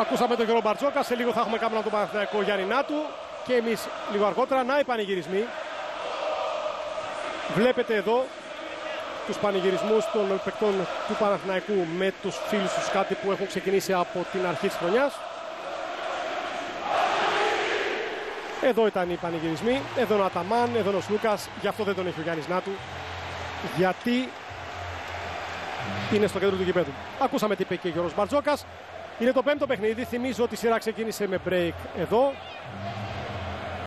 Ακούσαμε τον Γιώργο Μπαρτζόκα. Σε λίγο θα έχουμε κάποιο τον Παναθηναϊκό Γιάννη Νάτου. Και εμείς λίγο αργότερα. Να οι πανηγυρισμοί. Βλέπετε εδώ τους πανηγυρισμούς των παικτών του Παναθηναϊκού με τους φίλους τους κάτι που έχουν ξεκινήσει από την αρχή της χρονιάς. Εδώ ήταν οι πανηγυρισμοί, εδώ ο Αταμάν, εδώ ο Σλούκας, γι' αυτό δεν τον έχει ο Γιάννης Νάτου, γιατί είναι στο κέντρο του γηπέδου. Ακούσαμε τι είπε και ο Γιώργος Μπαρτζόκας. Είναι το πέμπτο παιχνίδι, θυμίζω ότι η σειρά ξεκίνησε με break εδώ.